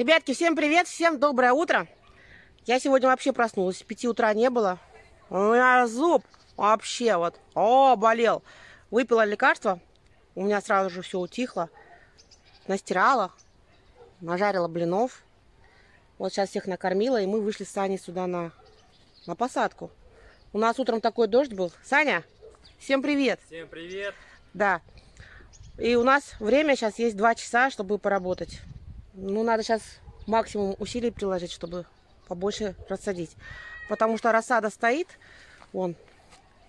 Ребятки, всем привет, всем доброе утро. Я сегодня вообще проснулась, с 5 утра не было. У меня зуб вообще вот, о, болел. Выпила лекарство, у меня сразу же все утихло. Настирала, нажарила блинов. Вот сейчас всех накормила, и мы вышли с Саней сюда на, на посадку. У нас утром такой дождь был. Саня, всем привет. Всем привет. Да. И у нас время сейчас есть два часа, чтобы поработать. Ну, надо сейчас максимум усилий приложить, чтобы побольше рассадить. Потому что рассада стоит, вон,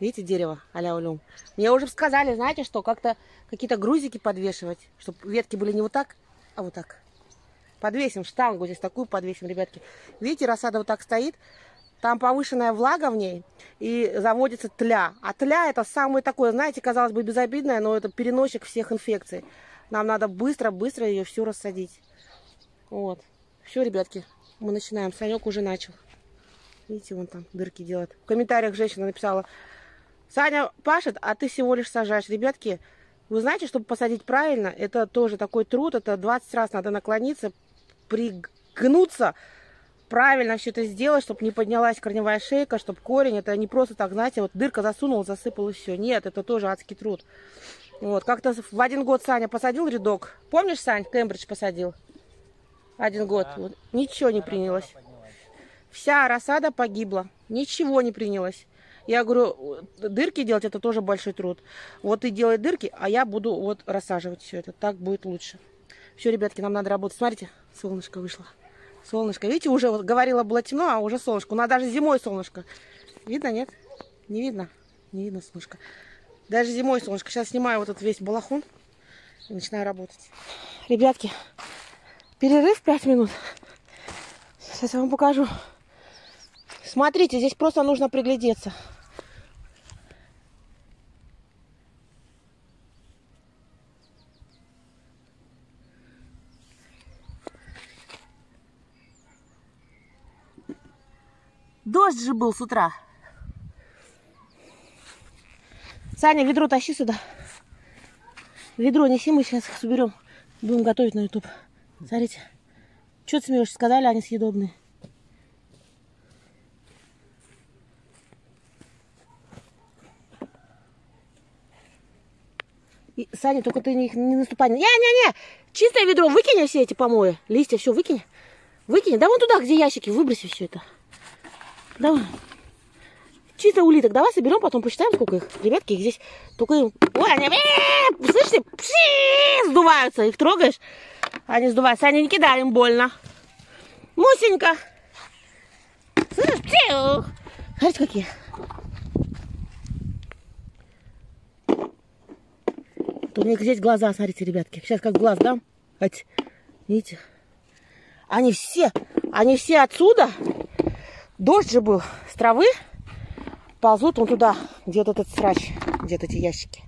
видите, дерево а-ля улем. Мне уже сказали, знаете что, как-то какие-то грузики подвешивать, чтобы ветки были не вот так, а вот так. Подвесим штангу здесь такую подвесим, ребятки. Видите, рассада вот так стоит. Там повышенная влага в ней и заводится тля. А тля это самое такое, знаете, казалось бы, безобидное, но это переносчик всех инфекций. Нам надо быстро-быстро ее всю рассадить. Вот. Все, ребятки, мы начинаем. Санек уже начал. Видите, вон там дырки делает. В комментариях женщина написала, Саня пашет, а ты всего лишь сажаешь. Ребятки, вы знаете, чтобы посадить правильно, это тоже такой труд, это 20 раз надо наклониться, пригнуться, правильно все это сделать, чтобы не поднялась корневая шейка, чтобы корень, это не просто так, знаете, вот дырка засунул, засыпал и все. Нет, это тоже адский труд. Вот, как-то в один год Саня посадил рядок. Помнишь, Сань, Кембридж посадил? Один год. Вот, ничего не принялось. Вся рассада погибла. Ничего не принялось. Я говорю, дырки делать это тоже большой труд. Вот ты делай дырки, а я буду вот рассаживать все это. Так будет лучше. Все, ребятки, нам надо работать. Смотрите, солнышко вышло. Солнышко. Видите, уже вот говорила, было темно, а уже солнышко. У нас даже зимой солнышко. Видно, нет? Не видно? Не видно солнышко. Даже зимой солнышко. Сейчас снимаю вот этот весь балахон и начинаю работать. Ребятки, перерыв 5 минут. Сейчас я вам покажу. Смотрите, здесь просто нужно приглядеться. Дождь же был с утра. Саня, ведро тащи сюда. Ведро неси, мы сейчас их соберем. Будем готовить на YouTube. Смотрите. Что ты смеешься? Сказали, они съедобные. И, Саня, только ты их не наступай. Не-не-не! Чистое ведро, выкинь все эти помои. Листья, все, выкинь. Выкинь. Да вон туда, где ящики, выброси все это. Давай. Чисто улиток. Давай соберем, потом посчитаем, сколько их. Ребятки, их здесь только... Ой, они... Слышите? Пши! Сдуваются. Их трогаешь, они сдуваются. Саня, не кидай, им больно. Мусенька. Смотрите, какие. То у них здесь глаза, смотрите, ребятки. Сейчас как глаз дам. Хоть, видите? Они все, они все отсюда. Дождь же был с травы. Ползут он туда, где вот этот срач, где эти ящики.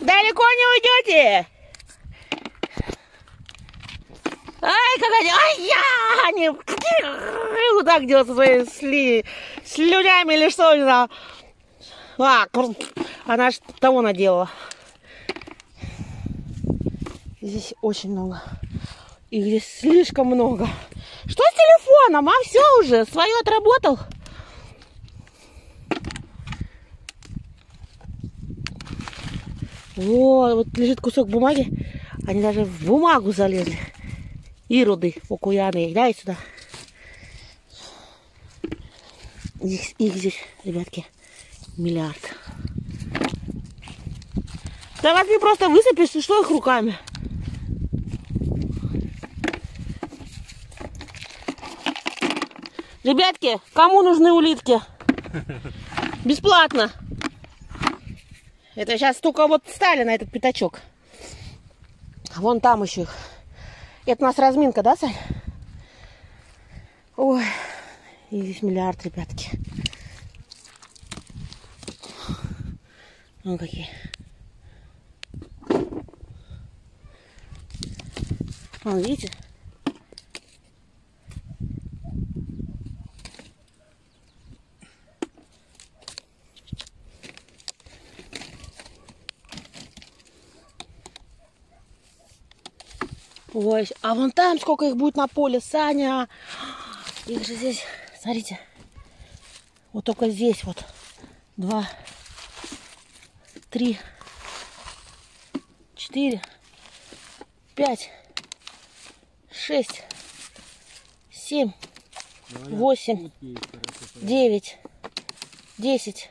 Далеко не уйдете. Ай, как они, ай, я, они вот так делают со своими сли, слюнями или что, не знаю. А, она ж того наделала. Здесь очень много. Их здесь слишком много. Что с телефоном? А все уже, свое отработал. О, вот лежит кусок бумаги. Они даже в бумагу залезли. Ироды окуяные. Дай сюда. Их, их здесь, ребятки, миллиард. Да возьми просто высыпешь, и что их руками? Ребятки, кому нужны улитки? Бесплатно. Это сейчас только вот стали на этот пятачок. Вон там еще их. Это у нас разминка, да, Сань? Ой, и здесь миллиард, ребятки. Вон какие. Вон, видите? Ой, а вон там сколько их будет на поле, Саня. Их же здесь, смотрите. Вот только здесь вот. Два, три, четыре, пять, шесть, семь, восемь, девять, десять,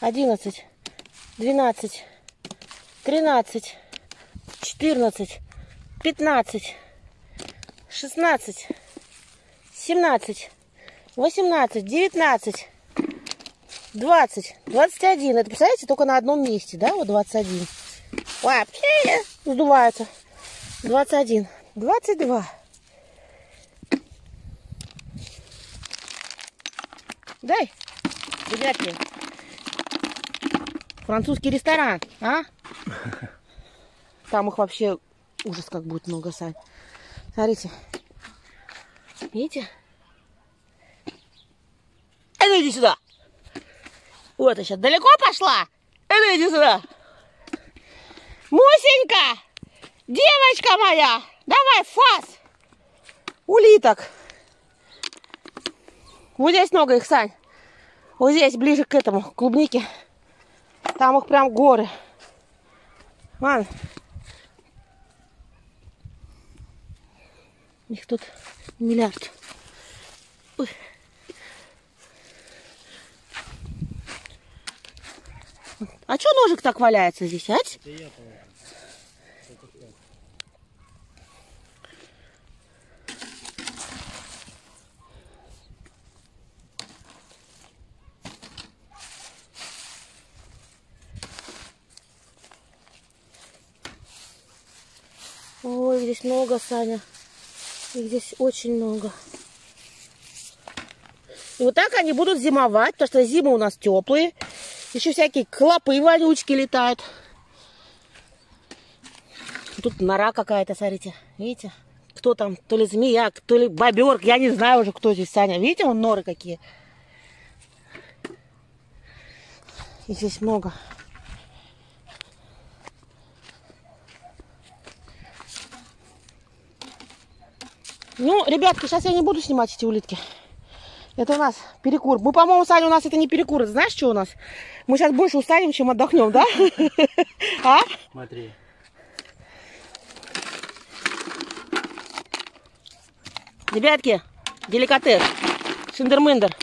одиннадцать, двенадцать, тринадцать, четырнадцать, пятнадцать, шестнадцать, семнадцать, восемнадцать, девятнадцать, двадцать, двадцать один. Это, представляете, только на одном месте, да, вот двадцать один. Вообще сдувается. Двадцать один, двадцать два. Дай, ребятки, французский ресторан, а? Там их вообще ужас как будет много, Сань. Смотрите. Видите? А иди сюда. Вот, я сейчас далеко пошла. А иди сюда. Мусенька, девочка моя, давай фас. Улиток. Вот здесь много их, Сань. Вот здесь, ближе к этому, к клубнике. Там их прям горы. Вон. Их тут миллиард. Ой. А что ножик так валяется здесь, а? Ой, здесь много, Саня. Их здесь очень много. И вот так они будут зимовать, потому что зимы у нас теплые. Еще всякие клопы, вонючки летают. Тут нора какая-то, смотрите. Видите? Кто там? То ли змея, то ли бобер. Я не знаю уже, кто здесь, Саня. Видите, вон норы какие. И здесь много. Ну, ребятки, сейчас я не буду снимать эти улитки. Это у нас перекур. Мы, по-моему, Саня, у нас это не перекур. Это знаешь, что у нас? Мы сейчас больше устанем, чем отдохнем, да? А? Смотри. Ребятки, деликатес. Шиндермендер.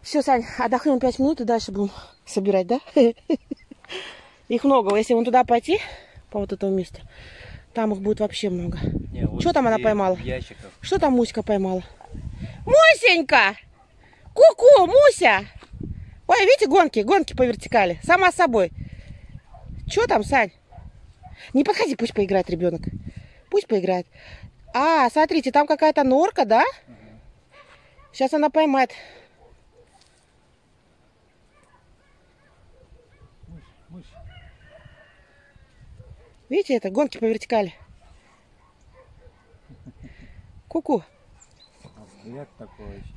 Все, Сань, отдохнем 5 минут и дальше будем собирать, да? Их много. Если вон туда пойти, по вот этому месту, там их будет вообще много. Не, вот Что там она поймала? В ящиках. Что там Муська поймала? Мусенька! Ку-ку, Муся! Ой, видите, гонки, гонки по вертикали. Сама собой. Что там, Сань? Не подходи, пусть поиграет ребенок. Пусть поиграет. А, смотрите, там какая-то норка, да? Сейчас она поймает. Видите это? Гонки по вертикали. Ку-ку. Еще.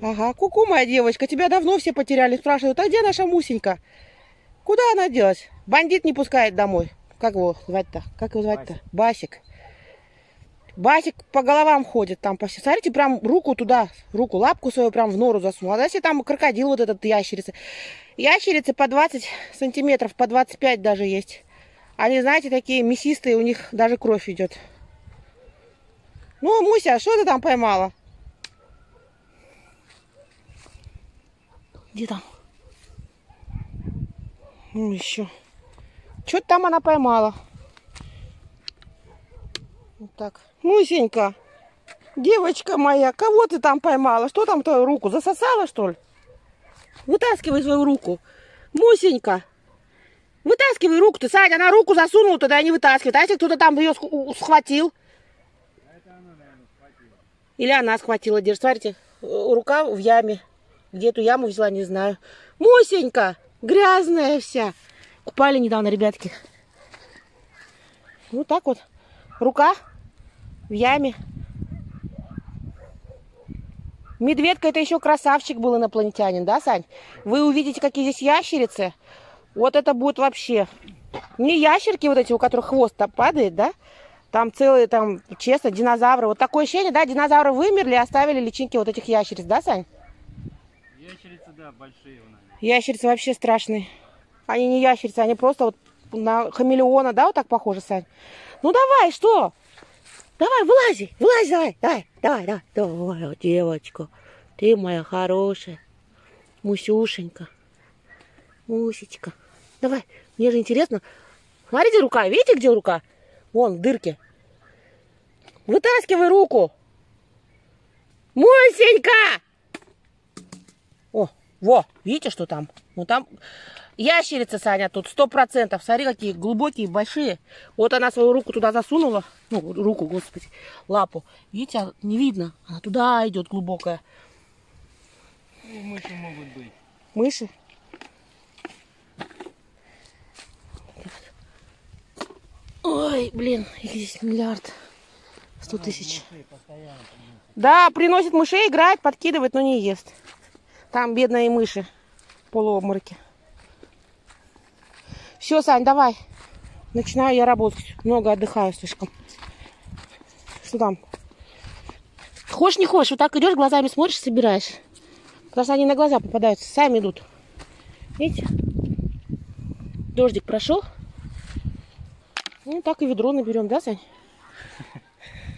Ага, ку-ку, моя девочка, тебя давно все потеряли. Спрашивают, а где наша Мусенька? Куда она делась? Бандит не пускает домой. Как его звать-то? Как его звать-то? Басик. Басик по головам ходит там. по Смотрите, прям руку туда, руку, лапку свою прям в нору засунул. А если там крокодил вот этот ящерица? Ящерицы по 20 сантиметров, по 25 даже есть. Они, знаете, такие мясистые, у них даже кровь идет. Ну, Муся, что ты там поймала? Где там? Ну, еще. Что там она поймала? Вот так. Мусенька, девочка моя, кого ты там поймала? Что там твою руку? Засосала, что ли? Вытаскивай свою руку. Мусенька, вытаскивай руку. Ты, Саня, она руку засунула, тогда не вытаскивает. А если кто-то там ее сх- у- схватил? Или она схватила, держи. Смотрите, э, рука в яме. Где эту яму взяла, не знаю. Мусенька, грязная вся. Купали недавно, ребятки. Вот так вот. Рука в яме. Медведка это еще красавчик был инопланетянин, да, Сань? Вы увидите, какие здесь ящерицы. Вот это будет вообще Не ящерки вот эти, у которых хвост падает, да? Там целые, там, честно, динозавры. Вот такое ощущение, да, динозавры вымерли, оставили личинки вот этих ящериц, да, Сань? Ящерицы, да, большие у нас. Ящерицы вообще страшные. Они не ящерицы, они просто вот на хамелеона, да, вот так похожи, Сань? Ну давай, что? Давай, вылази, вылази, давай, давай, давай, давай, давай, девочка, ты моя хорошая, мусюшенька, мусечка. Давай, мне же интересно. Смотрите, рука, видите, где рука? Вон, в дырке. Вытаскивай руку. Мусенька! О, во, видите, что там? Ну там ящерица, Саня, тут сто процентов. Смотри, какие глубокие, большие. Вот она свою руку туда засунула. Ну, руку, господи, лапу. Видите, а не видно. Она туда идет глубокая. Ну, мыши могут быть. Мыши. Ой, блин, их здесь миллиард. Сто тысяч. Да, приносит мышей, играет, подкидывает, но не ест. Там бедные мыши в полуобмороке. Все, Сань, давай. Начинаю я работать. Много отдыхаю слишком. Что там? Хочешь, не хочешь, вот так идешь, глазами смотришь, собираешь. Потому что они на глаза попадаются, сами идут. Видите? Дождик прошел. Ну, так и ведро наберем, да, Сань?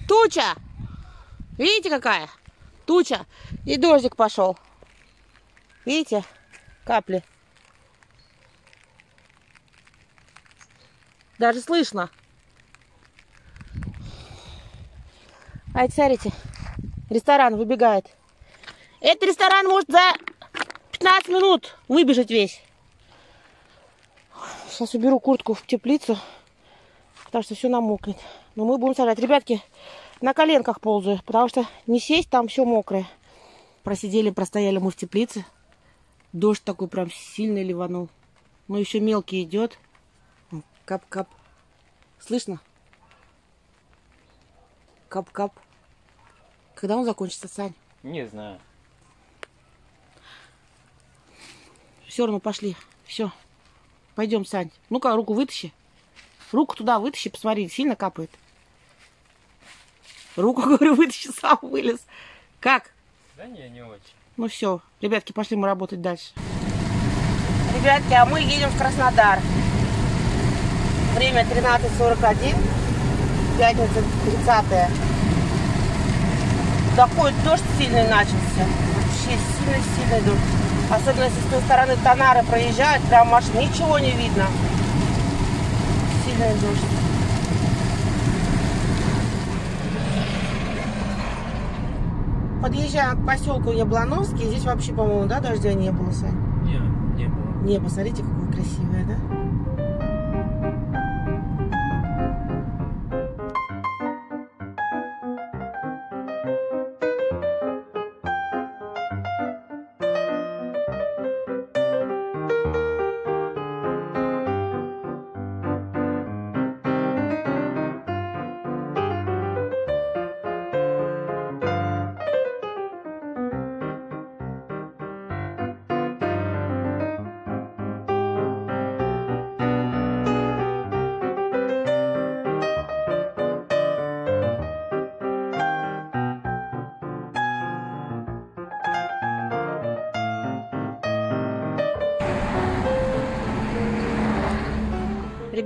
Туча! Видите, какая? Туча. И дождик пошел. Видите? Капли. Даже слышно. А это, смотрите, ресторан выбегает. Этот ресторан может за 15 минут выбежать весь. Сейчас уберу куртку в теплицу, потому что все намокнет. Но мы будем сажать. Ребятки, на коленках ползаю, потому что не сесть, там все мокрое. Просидели, простояли мы в теплице. Дождь такой прям сильный ливанул. Но еще мелкий идет. Кап-кап. Слышно? Кап-кап. Когда он закончится, Сань? Не знаю. Все равно пошли. Все. Пойдем, Сань. Ну-ка, руку вытащи. Руку туда вытащи, посмотри, сильно капает. Руку, говорю, вытащи, сам вылез. Как? Да не, не очень. Ну все, ребятки, пошли мы работать дальше. Ребятки, а мы едем в Краснодар. Время 13.41. Пятница 30 Такой дождь сильный начался. Вообще сильный-сильный дождь. Особенно если с той стороны Танары проезжают, прям аж ничего не видно. Сильный дождь. Подъезжаем к поселку Яблоновский. Здесь вообще, по-моему, да, дождя не было, Сань? Не, не было. Небо, смотрите, какое красивое, да?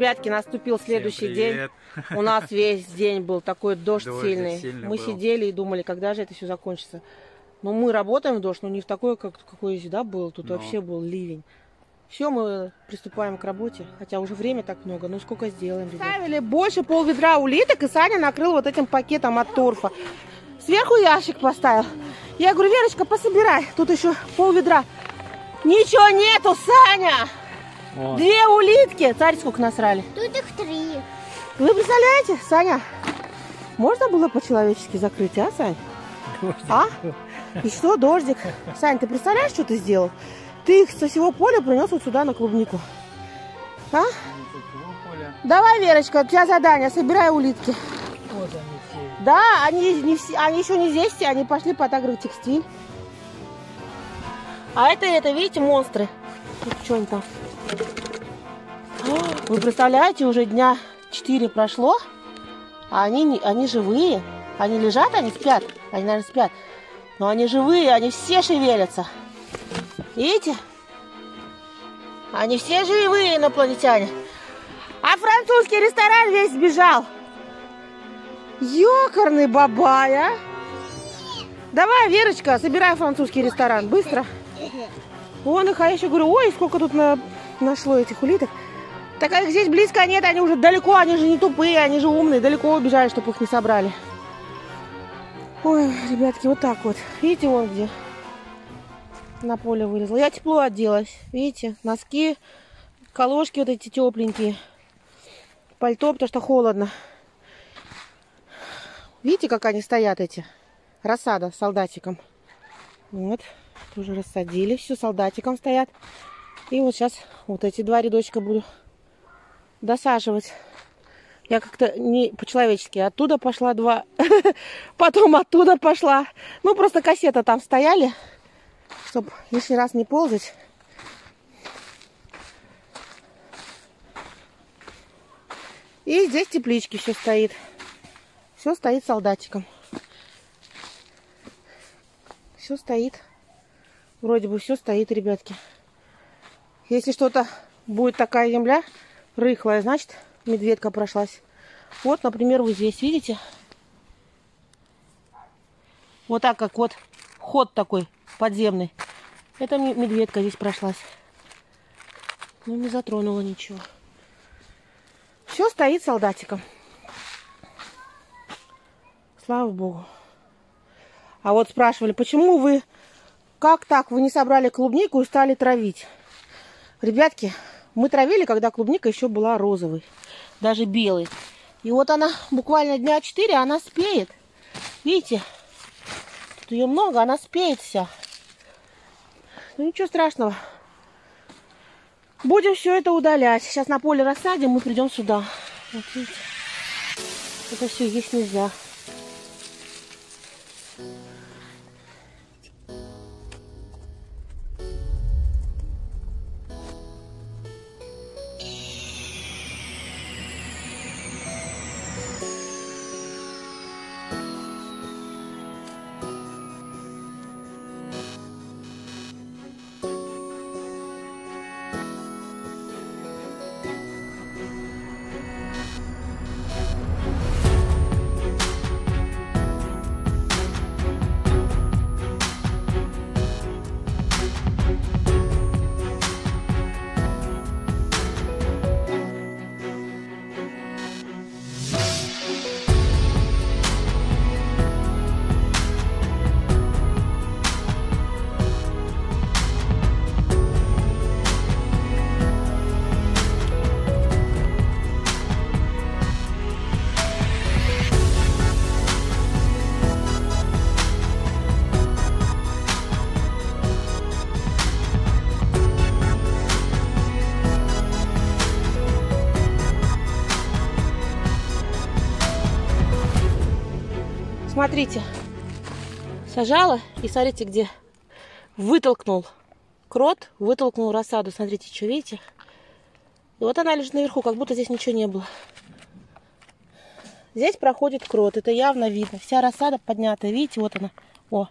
Ребятки, наступил следующий день. У нас весь день был такой дождь, Дождь сильный. сильный мы был. сидели и думали, когда же это все закончится. Но мы работаем в дождь, но не в такой, как какой да, был. Тут Ну. вообще был ливень. Все, мы приступаем к работе. Хотя уже время так много. Ну сколько сделаем, ребят? Ставили больше пол ведра улиток, и Саня накрыл вот этим пакетом от торфа. Сверху ящик поставил. Я говорю, Верочка, пособирай. Тут еще пол ведра. Ничего нету, Саня! Вот. Две улитки. Смотри, сколько насрали. Тут их три. Вы представляете, Саня, можно было по-человечески закрыть, а, Сань? А? И что, дождик? Сань, ты представляешь, что ты сделал? Ты их со всего поля принес вот сюда на клубнику. А? Давай, Верочка, у тебя задание, собирай улитки. Вот они все. Да, они, не все, они еще не здесь, все, они пошли под агротекстиль. А это, это, видите, монстры. Что они там? Вы представляете, уже дня 4 прошло, а они, они живые. Они лежат, они спят. Они, наверное, спят. Но они живые, они все шевелятся. Видите? Они все живые инопланетяне. А французский ресторан весь сбежал. Ёкарный бабай, а? Давай, Верочка, собирай французский ресторан. Быстро. Вон их, а я еще говорю, ой, сколько тут на... нашло этих улиток. Так как здесь близко нет, они уже далеко, они же не тупые, они же умные, далеко убежали, чтобы их не собрали. Ой, ребятки, вот так вот. Видите, вон где на поле вылезла. Я тепло оделась. Видите, носки, колошки вот эти тепленькие. Пальто, потому что холодно. Видите, как они стоят эти? Рассада с солдатиком. Вот, тоже рассадили. Все, солдатиком стоят. И вот сейчас вот эти два рядочка буду досаживать. Я как-то не по-человечески. Оттуда пошла два. Потом оттуда пошла. Ну, просто кассета там стояли. Чтобы лишний раз не ползать. И здесь теплички все стоит. Все стоит солдатиком. Все стоит. Вроде бы все стоит, ребятки. Если что-то будет такая земля рыхлая, значит медведка прошлась. Вот, например, вот здесь, видите? Вот так как вот ход такой подземный. Это ме- медведка здесь прошлась. Ну, не затронула ничего. Все стоит солдатиком. Слава богу. А вот спрашивали, почему вы, как так, вы не собрали клубнику и стали травить? Ребятки, мы травили, когда клубника еще была розовой, даже белой. И вот она буквально дня 4, она спеет. Видите? Тут ее много, она спеет вся. Ну ничего страшного. Будем все это удалять. Сейчас на поле рассадим, мы придем сюда. Вот видите? Это все есть нельзя. Смотрите, сажала и смотрите, где вытолкнул крот, вытолкнул рассаду. Смотрите, что видите? И вот она лежит наверху, как будто здесь ничего не было. Здесь проходит крот, это явно видно. Вся рассада поднята, видите, вот она. О.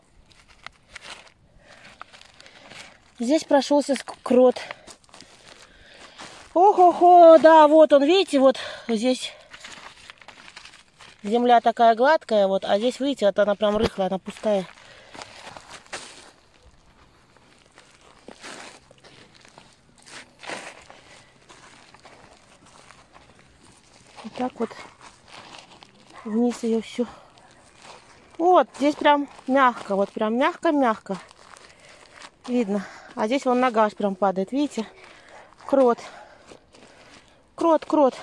Здесь прошелся крот. Ох-охо, да, вот он, видите, вот здесь земля такая гладкая, вот, а здесь, видите, вот она прям рыхлая, она пустая. Вот так вот вниз ее всю. Вот, здесь прям мягко, вот прям мягко-мягко. Видно. А здесь вон нога аж прям падает, видите? Крот. Крот, крот.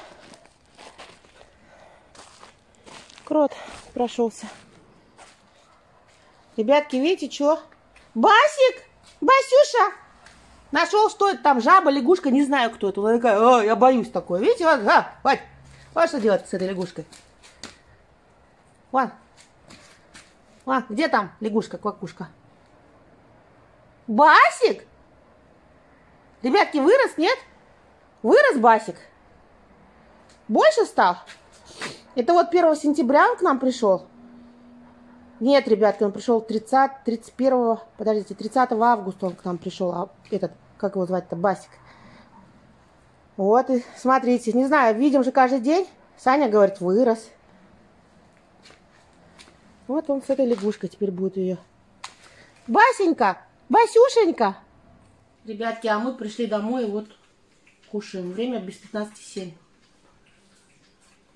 Крот прошелся. Ребятки, видите, что? Басик! Басюша! Нашел, что это там, жаба, лягушка, не знаю, кто это. Она такая, «О, я боюсь такой. Видите, вот, а, вот, вот что делать с этой лягушкой. Вон. Вон, где там лягушка, квакушка? Басик? Ребятки, вырос, нет? Вырос Басик? Больше стал? Это вот 1 сентября он к нам пришел. Нет, ребятки, он пришел 30, 31, подождите, 30 августа он к нам пришел, а этот, как его звать-то, Басик. Вот, и смотрите, не знаю, видим же каждый день. Саня говорит, вырос. Вот он с этой лягушкой теперь будет ее. Басенька, Басюшенька. Ребятки, а мы пришли домой, и вот кушаем. Время без 15.07.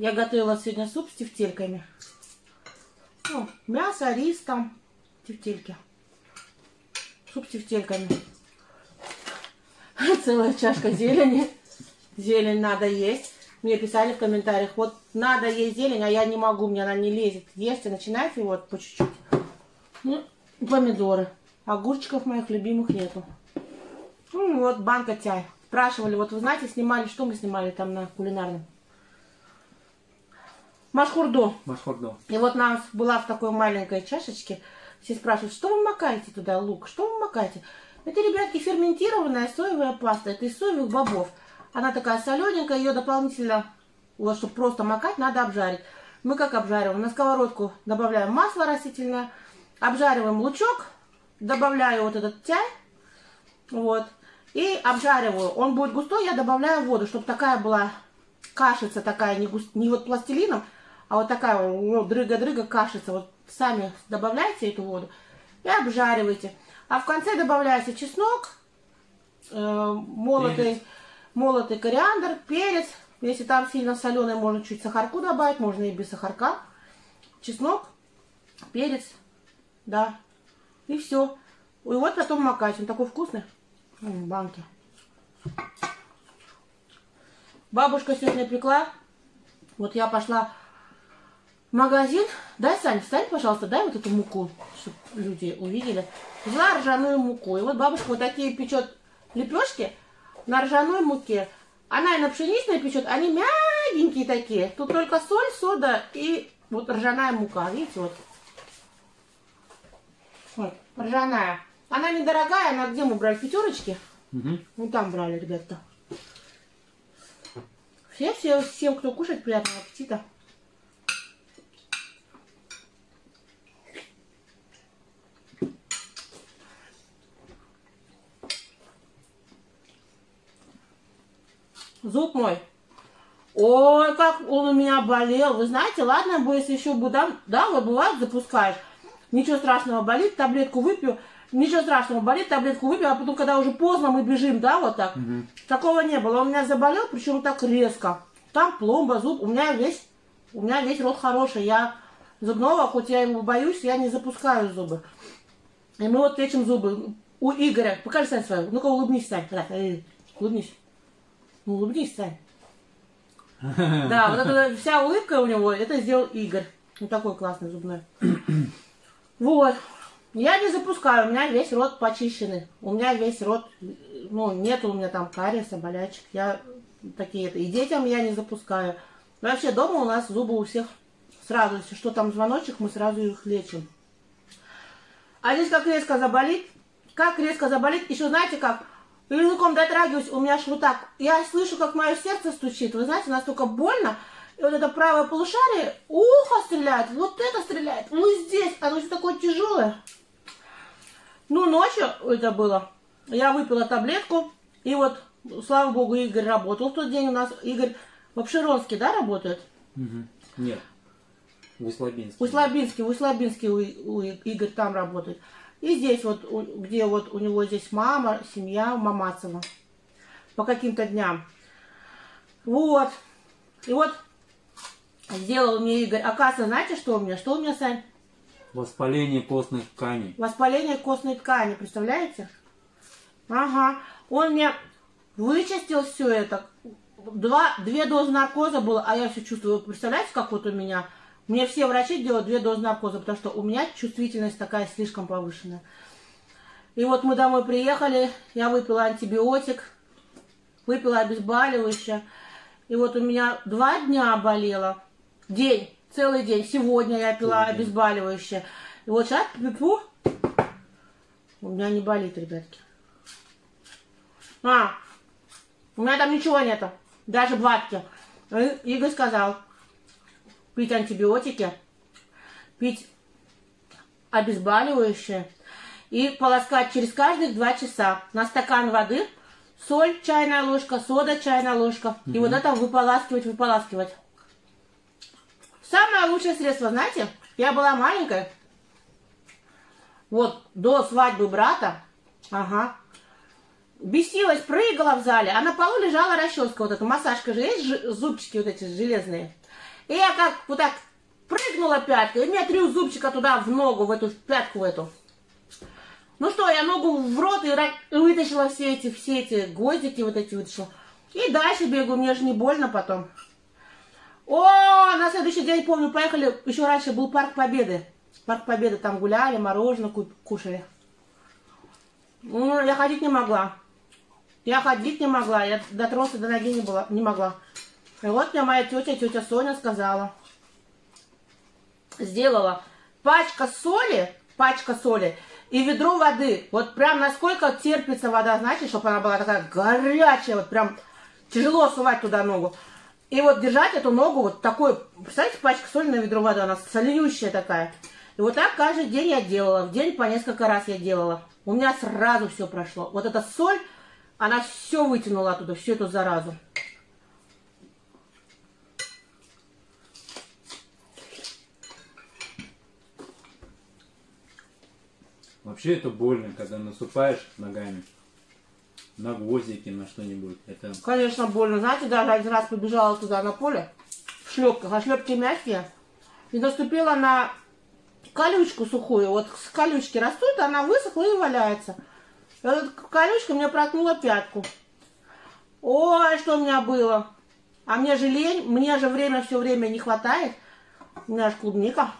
Я готовила сегодня суп с тефтельками. Ну, мясо, рис там, тефтельки. Суп с тефтельками. Целая чашка зелени. Зелень надо есть. Мне писали в комментариях, вот надо есть зелень, а я не могу, мне она не лезет. Ешьте, начинайте вот по чуть-чуть. Ну, помидоры. Огурчиков моих любимых нету. Ну, вот банка чая. Спрашивали, вот вы знаете, снимали, что мы снимали там на кулинарном? Машхурду. Машхурду. И вот нас была в такой маленькой чашечке. Все спрашивают, что вы макаете туда лук? Что вы макаете? Это, ребятки, ферментированная соевая паста. Это из соевых бобов. Она такая солененькая, ее дополнительно, вот, чтобы просто макать, надо обжарить. Мы как обжариваем? На сковородку добавляем масло растительное, обжариваем лучок, добавляю вот этот чай, вот, и обжариваю. Он будет густой, я добавляю воду, чтобы такая была кашица такая, не, густ... не вот пластилином, а вот такая ну, дрыга-дрыга кашица. Вот сами добавляйте эту воду и обжаривайте. А в конце добавляется чеснок, э, молотый, молотый кориандр, перец. Если там сильно соленый, можно чуть сахарку добавить, можно и без сахарка. Чеснок, перец, да. И все. И вот потом макать. Он такой вкусный. М, банки. Бабушка сегодня пекла. Вот я пошла в магазин. Дай, Сань, встань, пожалуйста, дай вот эту муку, чтобы люди увидели. Взяла ржаную муку. И вот бабушка вот такие печет лепешки на ржаной муке. Она и на пшеничной печет, они мягенькие такие. Тут только соль, сода и вот ржаная мука. Видите, вот. Вот, ржаная. Она недорогая, она где мы брали? Пятерочки? Угу. Ну там брали, ребята. Все, все, всем, кто кушает, приятного аппетита. Зуб мой. Ой, как он у меня болел. Вы знаете, ладно, бы, если еще бы, да, да, вот бывает, запускаешь. Ничего страшного, болит, таблетку выпью. Ничего страшного, болит, таблетку выпью, а потом, когда уже поздно, мы бежим, да, вот так. Мгм. Такого не было. Он у меня заболел, причем так резко. Там пломба, зуб. У меня весь, у меня весь рот хороший. Я зубного, хоть я его боюсь, я не запускаю зубы. И мы вот лечим зубы. У Игоря. Покажи, Сань, свою. Ну-ка, улыбнись, Сань. Э, улыбнись. Ну, улыбнись, Сань. Да, вот эта вся улыбка у него, это сделал Игорь. Вот такой классный зубной. Вот. Я не запускаю, у меня весь рот почищенный. У меня весь рот, ну, нет у меня там кариеса, болячек. Я такие это. И детям я не запускаю. Вообще дома у нас зубы у всех сразу, если что там звоночек, мы сразу их лечим. А здесь как резко заболит, как резко заболит, еще знаете как, языком дотрагиваюсь, у меня аж вот так, я слышу, как мое сердце стучит, вы знаете, настолько больно, и вот это правое полушарие, ухо стреляет, вот это стреляет, вот здесь, оно все такое тяжелое. Ну, ночью это было, я выпила таблетку, и вот, слава богу, Игорь работал в тот день у нас, Игорь в Обширонске, да, работает? Мгм. Нет. В Услабинске. В Услабинске, в Услабинске у, у Игорь там работает. И здесь вот, где вот у него здесь мама, семья Мамацева. По каким-то дням. Вот. И вот сделал мне Игорь. Оказывается, знаете, что у меня? Что у меня, Сань? Воспаление костных тканей. Воспаление костной ткани, представляете? Ага. Он мне вычистил все это. Два, две дозы наркоза было, а я все чувствую. Представляете, как вот у меня? Мне все врачи делают две дозы наркоза, потому что у меня чувствительность такая слишком повышенная. И вот мы домой приехали, я выпила антибиотик, выпила обезболивающее. И вот у меня два дня болело. День, целый день. Сегодня я пила Целый день. обезболивающее. И вот сейчас пью, у меня не болит, ребятки. А, У меня там ничего нету, даже ватки. И Игорь сказал, пить антибиотики, пить обезболивающее и полоскать через каждые два часа на стакан воды соль чайная ложка, сода чайная ложка. И вот это выполаскивать, выполаскивать. Самое лучшее средство, знаете, я была маленькая, вот до свадьбы брата, ага, бесилась, прыгала в зале, а на полу лежала расческа, вот эта массажка же есть, зубчики вот эти железные. И я как вот так прыгнула пяткой, и мне три зубчика туда в ногу, в эту в пятку в эту. Ну что, я ногу в рот и вытащила все эти, все эти гвоздики вот эти вытащила. И дальше бегаю, мне же не больно потом. О, на следующий день, помню, поехали, еще раньше был парк Победы. Парк Победы, там гуляли, мороженое ку- кушали. Ну, я ходить не могла. Я ходить не могла, я дотронуться до ноги не, была, не могла. И вот мне моя тетя, тетя Соня сказала, сделала пачка соли, пачка соли и ведро воды. Вот прям насколько терпится вода, знаете, чтобы она была такая горячая, вот прям тяжело сувать туда ногу. И вот держать эту ногу вот такой, представляете, пачка соли на ведро воды, она солющая такая. И вот так каждый день я делала, в день по несколько раз я делала. У меня сразу все прошло. Вот эта соль, она все вытянула оттуда, всю эту заразу. Вообще это больно, когда наступаешь ногами на гвоздики, на что-нибудь. Это Конечно, больно. Знаете, даже один раз побежала туда на поле в шлепках, а шлепки мягкие. И наступила на колючку сухую. Вот с колючки растут, она высохла и валяется. И вот колючка мне проткнула пятку. Ой, что у меня было. А мне же лень, мне же время все время не хватает. У меня же клубника,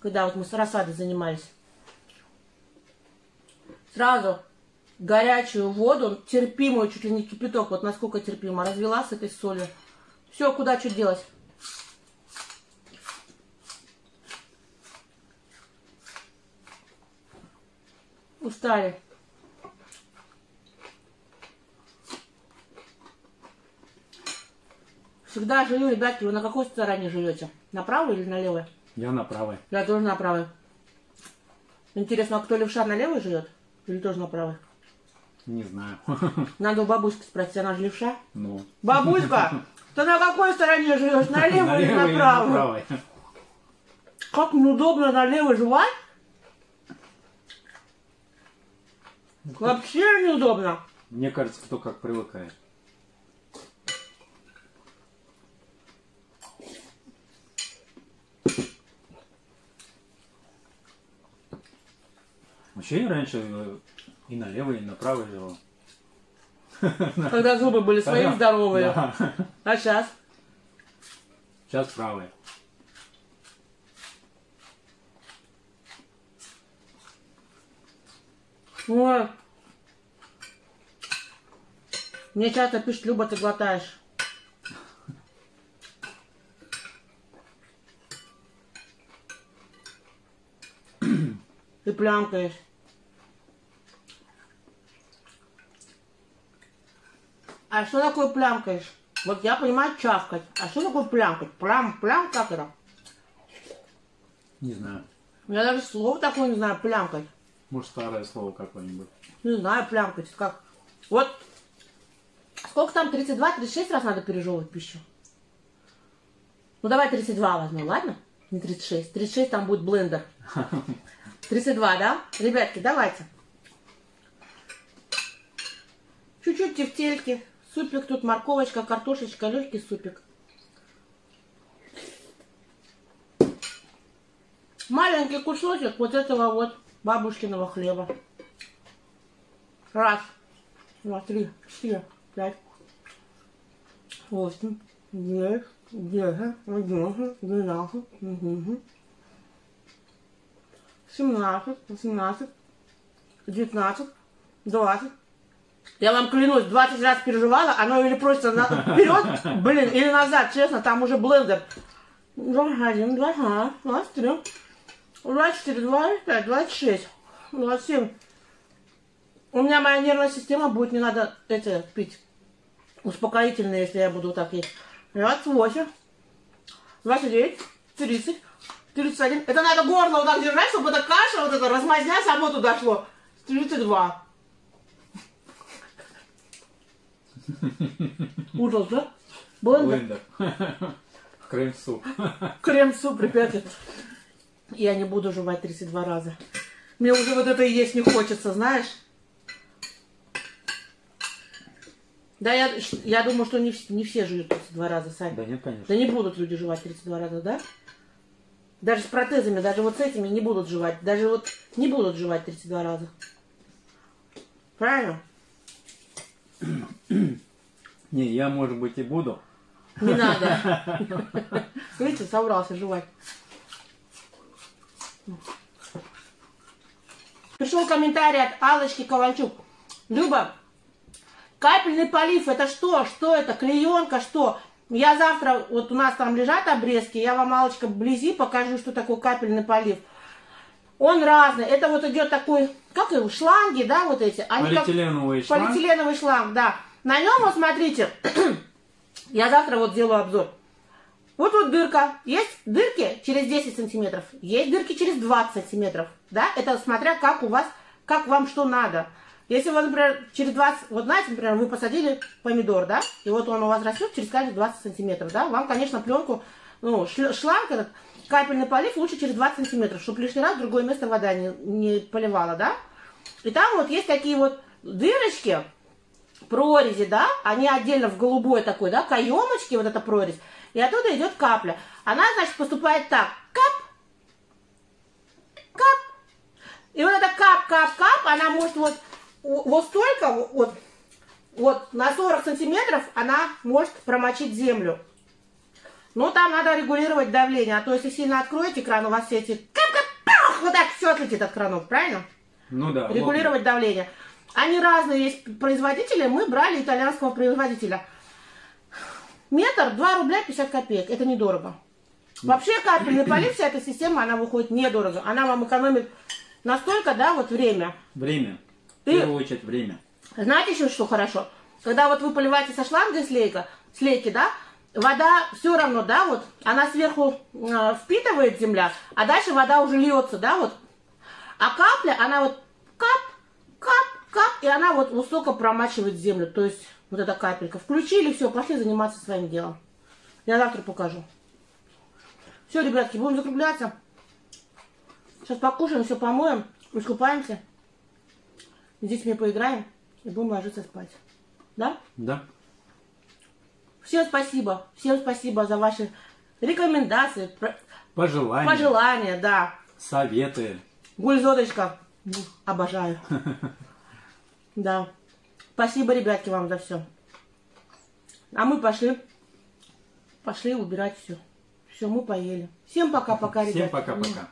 когда вот мы с рассадой занимались. Сразу горячую воду, терпимую, чуть ли не кипяток, вот насколько терпимо, развела с этой солью. Все, куда что делать? Устали. Всегда живу, ребятки, вы на какой стороне живете? На правой или на левой? я на правой. Я тоже на правой. Интересно, а кто левша на левой живет? Или тоже на правой? Не знаю. Надо у бабушки спросить, она же левша. Ну, Бабушка, ты на какой стороне живешь? На левой или на или правой? правой. Как неудобно на левой жевать? Вообще неудобно. Мне кажется, кто как привыкает. Вообще я раньше э, и на левой, и на правой жил. Когда зубы были свои Ага. здоровые. Да. А сейчас? Сейчас правой. Ой. Мне часто пишут, Люба, ты глотаешь. Ты плямкаешь. А что такое плямкаешь? Вот я понимаю чавкать. А что такое плямкать? Плям, плям, как это? Не знаю. Я даже слово такое не знаю, плямкать. Может, старое слово какое-нибудь. Не знаю, плямкать, как. Вот сколько там, 32-36 раз надо пережевывать пищу? Ну давай 32 возьмем, ладно? Не 36. 36 там будет блендер. 32, да? Ребятки, давайте. Чуть-чуть тефтельки. Супик тут, морковочка, картошечка, легкий супик. Маленький кусочек вот этого вот бабушкиного хлеба. Раз, два, три, четыре, пять, восемь, девять, десять, одиннадцать, двенадцать, семнадцать, восемнадцать, девятнадцать, двадцать. Я вам клянусь, 20 раз переживала, оно или просто на- вперед, блин, или назад, честно, там уже блендер. Два, один, два, два, двадцать три, двадцать четыре, двадцать пять, двадцать шесть, двадцать семь. У меня моя нервная система будет, не надо это пить. успокоительное, если я буду вот так есть. 28, 29, 30, 31. Это надо горло вот так держать, чтобы эта каша, вот эта размазня само туда шло. 32. Ужас, да? Блендер. Блендер. Крем-суп. Крем-суп, ребята. Я не буду жевать 32 раза. Мне уже вот это и есть не хочется, знаешь? Да, я, я думаю, что не, не все жуют 32 раза, Сань. Да нет, конечно. Да не будут люди жевать 32 раза, да? Даже с протезами, даже вот с этими не будут жевать. Даже вот не будут жевать 32 раза. Правильно? Не, я, может быть, и буду. Не надо. Видите, собрался жевать. Пришел комментарий от Аллочки Ковальчук. Люба, капельный полив это что? Что это? Клеенка? Что? Я завтра, вот у нас там лежат обрезки, я вам, Аллочка, вблизи покажу, что такое капельный полив. Он разный. Это вот идет такой, как его, шланги, да, вот эти? Они как- Полиэтиленовый шланг. Полиэтиленовый шланг, да. На нем, вот смотрите, я завтра вот сделаю обзор. Вот тут дырка. Есть дырки через 10 сантиметров, есть дырки через 20 сантиметров. Да, это смотря как у вас, как вам что надо. Если вы, например, через 20, вот знаете, например, вы посадили помидор, да, и вот он у вас растет через каждые 20 сантиметров, да, вам, конечно, пленку, ну, шланг этот, капельный полив лучше через 20 сантиметров, чтобы лишний раз другое место вода не, не поливала, да. И там вот есть такие вот дырочки, прорези, да, они отдельно в голубой такой, да, каемочки, вот эта прорезь, и оттуда идет капля. Она, значит, поступает так, кап, кап, и вот эта кап, кап, кап, она может вот, вот столько, вот, вот на 40 сантиметров она может промочить землю. Но там надо регулировать давление, а то если сильно откроете кран, у вас все эти вот так все отлетит от кранов, правильно? Ну да. регулировать давление. Они разные есть производители. Мы брали итальянского производителя. Метр 2 рубля 50 копеек. Это недорого. Вообще капельный полив, вся эта система, она выходит недорого. Она вам экономит настолько, да, вот время. Время. В Ты- первую очередь время. Знаете еще что хорошо? Когда вот вы поливаете со шланга с лейка, с лейки, да, вода все равно, да, вот, она сверху э, впитывает земля, а дальше вода уже льется, да, вот. А капля, она вот кап, кап, кап, и она вот высоко промачивает землю. То есть вот эта капелька. Включили, все, пошли заниматься своим делом. Я завтра покажу. Все, ребятки, будем закругляться. Сейчас покушаем, все помоем, искупаемся. С детьми поиграем и будем ложиться спать. Да? Да. Всем спасибо. Всем спасибо за ваши рекомендации, Пожелания. пожелания, да. Советы. Гульзодочка, м, обожаю. Да. Спасибо, ребятки, вам за все. А мы пошли, пошли убирать все. Все, мы поели. Всем пока-пока, ребятки. Всем пока-пока.